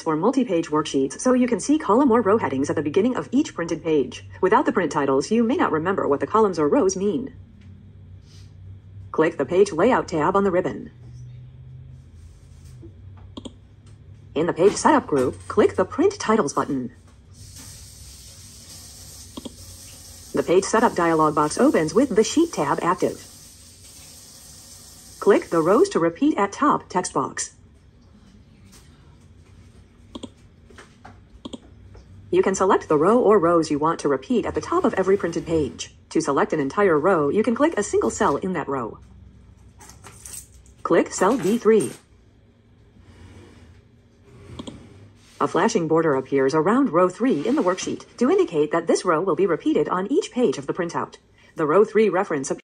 for multi-page worksheets so you can see column or row headings at the beginning of each printed page. Without the print titles, you may not remember what the columns or rows mean. Click the Page Layout tab on the ribbon. In the Page Setup group, click the Print Titles button. The Page Setup dialog box opens with the Sheet tab active. Click the Rows to Repeat at Top text box. You can select the row or rows you want to repeat at the top of every printed page. To select an entire row, you can click a single cell in that row. Click cell B3. A flashing border appears around row 3 in the worksheet to indicate that this row will be repeated on each page of the printout. The row 3 reference appears